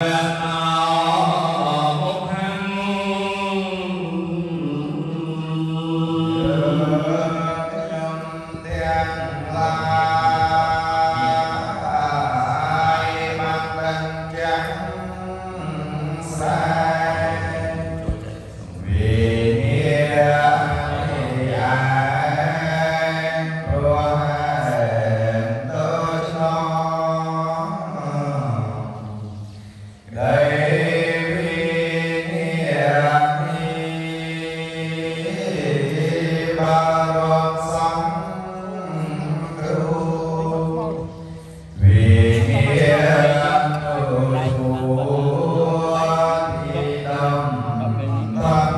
Uh, para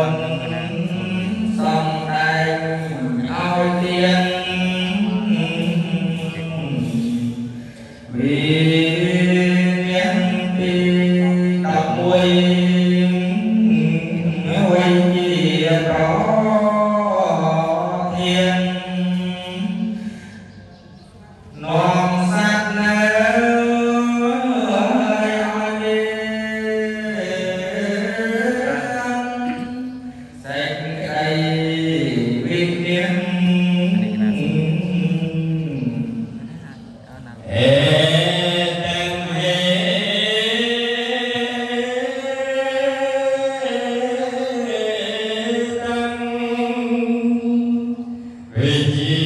one Bendito.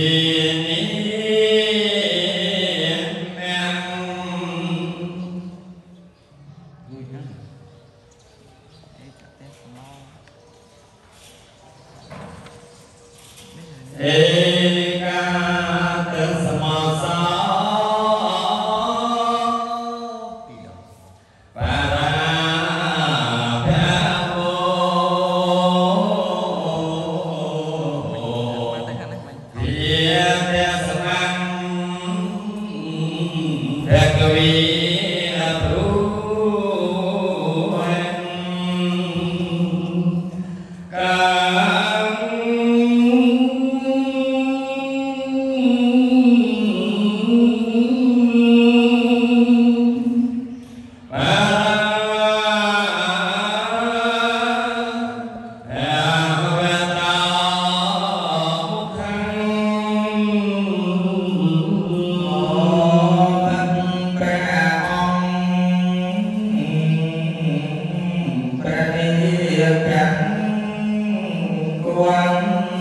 quang.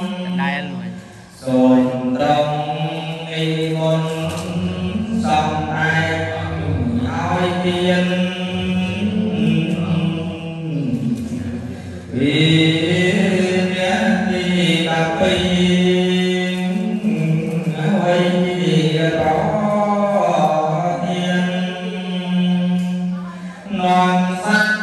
Rồi đồng y môn xong ai hỏi tiên vì biết đi bạc phi non sắc